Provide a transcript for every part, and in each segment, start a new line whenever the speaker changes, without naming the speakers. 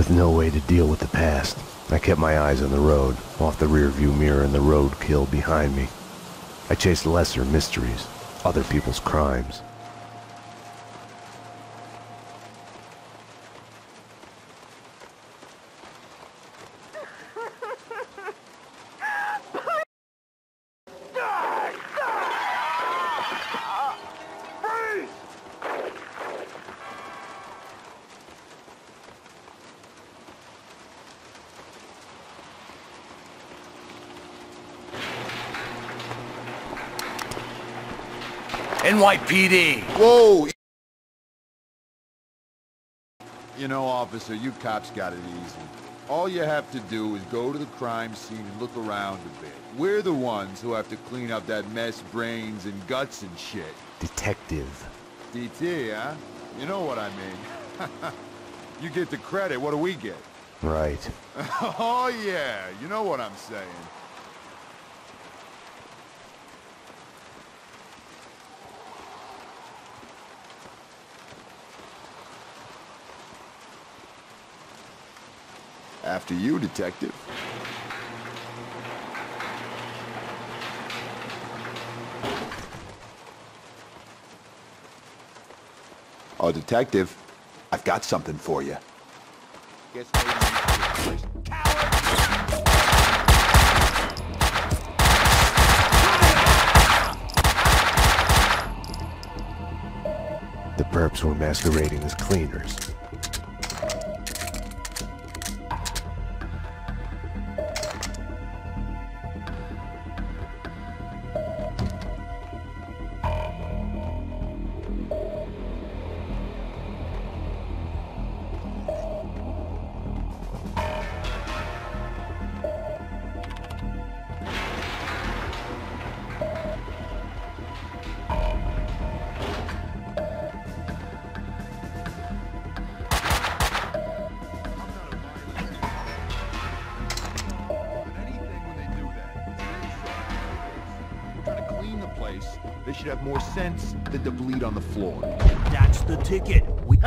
With no way to deal with the past, I kept my eyes on the road, off the rearview mirror and the roadkill behind me. I chased lesser mysteries, other people's crimes.
NYPD.
Whoa! You know, officer, you cops got it easy. All you have to do is go to the crime scene and look around a bit. We're the ones who have to clean up that mess, brains and guts and shit.
Detective.
DT, huh? You know what I mean. you get the credit, what do we get?
Right.
oh yeah, you know what I'm saying. After you, detective. Oh, detective, I've got something for you.
The perps were masquerading as cleaners.
Should have more sense than to bleed on the floor.
That's the ticket. We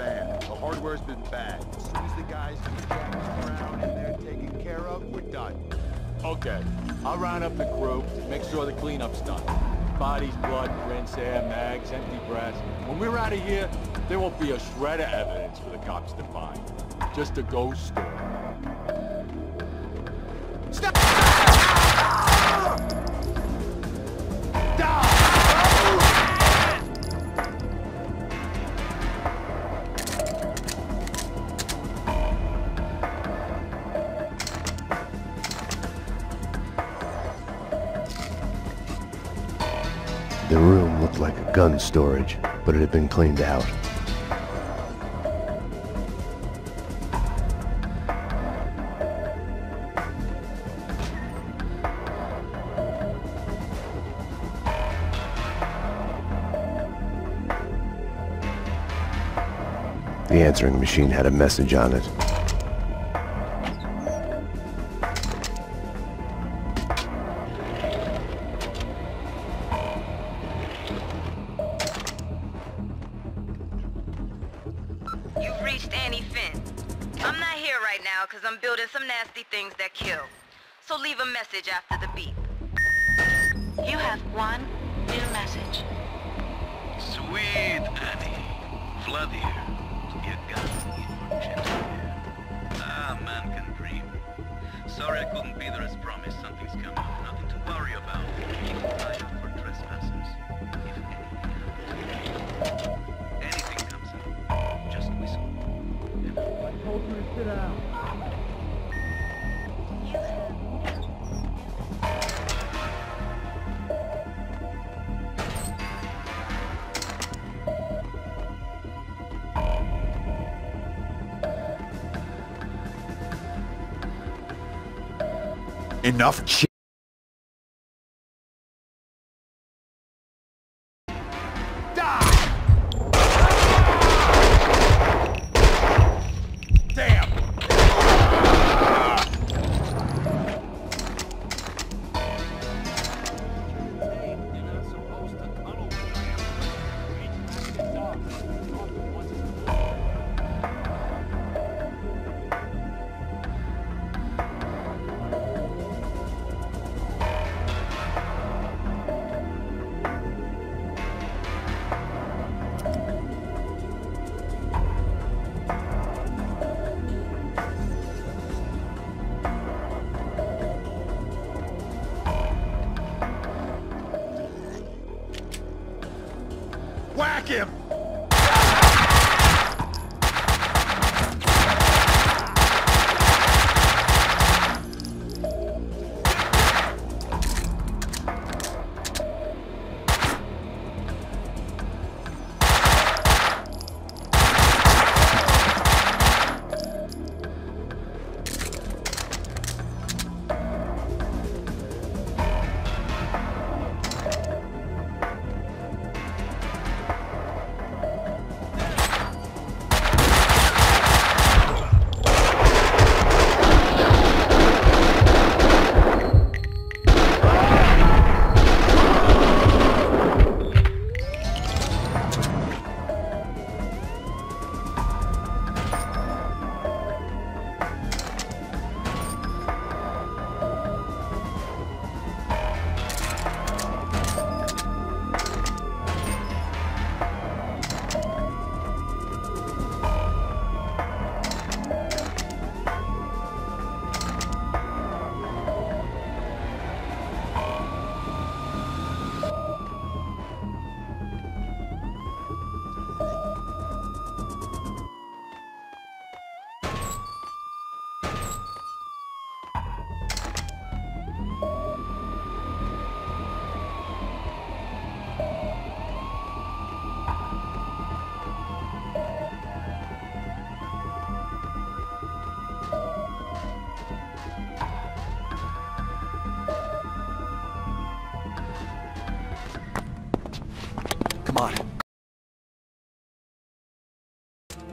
in the hardware's been bad. As soon as the guys the Jackson Brown and they're taken care of, we're done.
Okay. I'll round up the crew, make sure the cleanup's done. Bodies, blood, prints, air, mags, empty brass. When we're out of here, there won't be a shred of evidence for the cops to find. Just a ghost story.
The gun storage, but it had been cleaned out. The answering machine had a message on it.
Because some nasty things that kill. So leave a message after the beep.
You have one new message.
Sweet Annie. Vlad here.
Enough Whack him!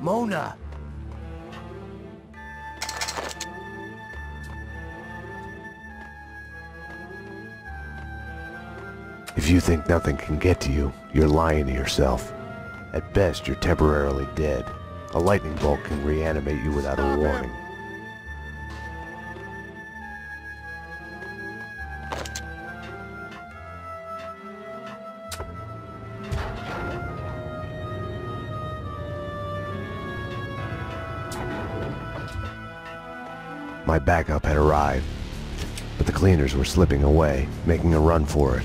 Mona!
If you think nothing can get to you, you're lying to yourself. At best, you're temporarily dead. A lightning bolt can reanimate you without a warning. My backup had arrived, but the cleaners were slipping away, making a run for it.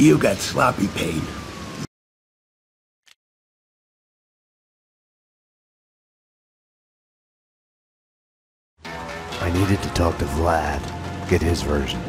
You got sloppy Payne.
I needed to talk to Vlad, get his version.